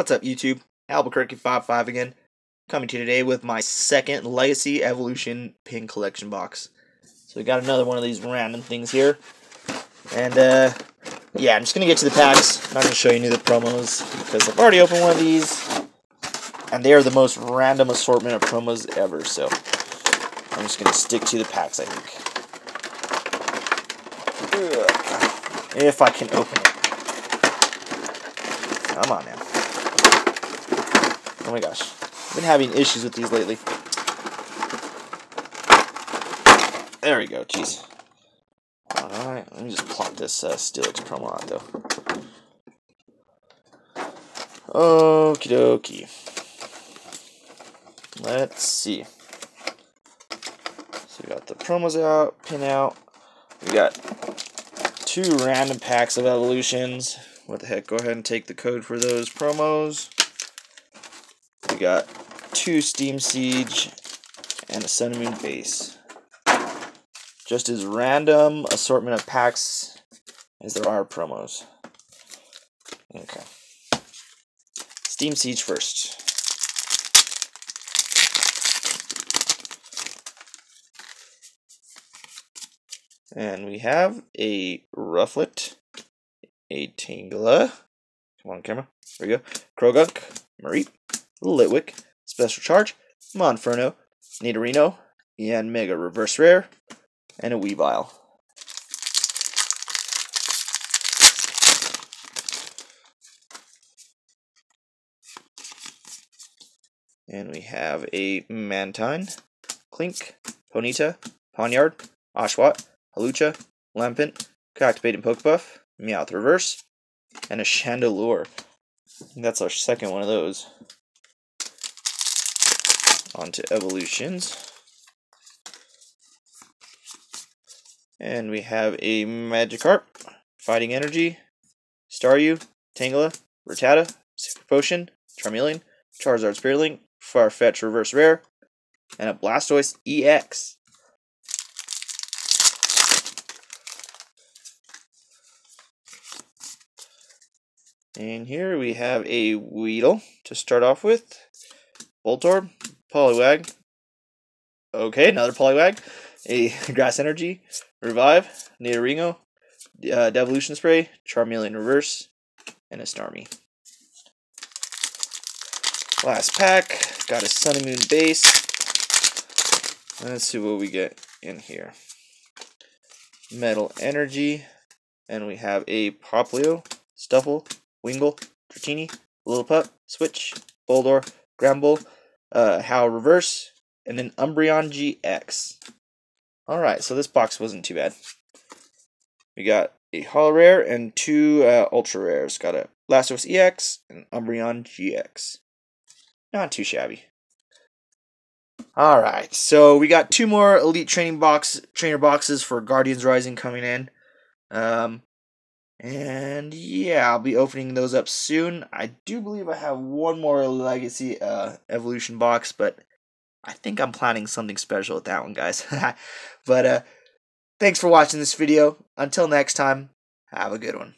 What's up YouTube? Albuquerque55 again, coming to you today with my second Legacy Evolution pin collection box. So we got another one of these random things here. And uh, yeah, I'm just going to get to the packs. I'm not going to show you any of the promos because I've already opened one of these. And they are the most random assortment of promos ever, so I'm just going to stick to the packs, I think. If I can open it. Come on now. Oh my gosh. I've been having issues with these lately. There we go, jeez. Alright, let me just plop this uh, Steelix promo on though. Okie dokie. Let's see. So we got the promos out, pin out. We got two random packs of evolutions. What the heck, go ahead and take the code for those promos. Got two Steam Siege and a Moon base. Just as random assortment of packs as there are promos. Okay. Steam Siege first. And we have a Rufflet, a Tangela, come on camera, there we go, Croagunk, Mareep, Litwick, Special Charge, Monferno, Nidorino, and Mega Reverse Rare, and a Weavile. And we have a Mantine, Klink, Ponyta, Pawniard, Oshawott, Hawlucha, Lampent, Captivating Poké Puff, Meowth Reverse, and a Chandelure. That's our second one of those. On to Evolutions. And we have a Magikarp, Fighting Energy, Staryu, Tangela, Rattata, Super Potion, Charmeleon, Charizard Spirit Link, Farfetch Reverse Rare, and a Blastoise EX. And here we have a Weedle to start off with. Voltorb, Poliwag. Okay, another Poliwag. A Grass Energy, Revive, Nidorino, uh, Devolution Spray, Charmeleon Reverse, and a Starmie. Last pack, got a Sun and Moon base. Let's see what we get in here. Metal Energy, and we have a Popplio, Stufful, Wingull, Dratini, Lillipup, Switch, Boldore, Gramble, uh, Hau Reverse, and then Umbreon GX. Alright, so this box wasn't too bad. We got a Holo Rare and two uh, Ultra Rares. Got a Blastoise EX and Umbreon GX. Not too shabby. Alright, so we got two more Elite Training box Trainer boxes for Guardians Rising coming in. Um, and yeah, I'll be opening those up soon. I do believe I have one more Legacy uh, Evolution box, but I think I'm planning something special with that one, guys. but uh, thanks for watching this video. Until next time, have a good one.